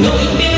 No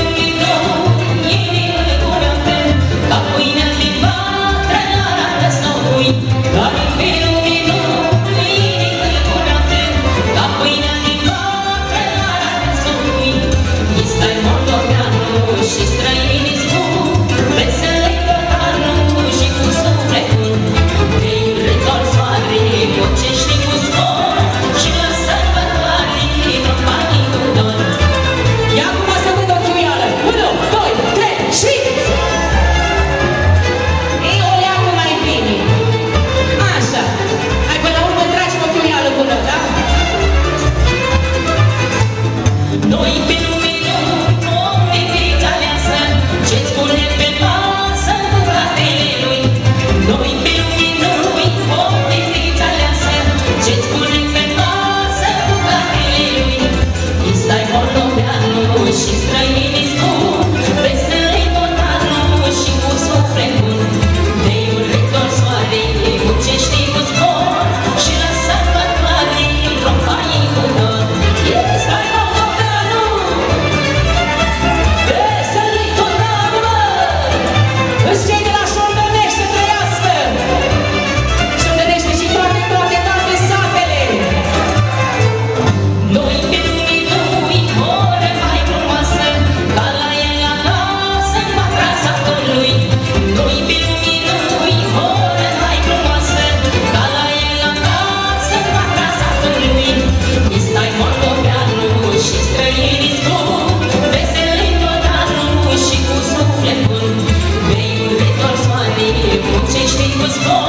temptation was wrong.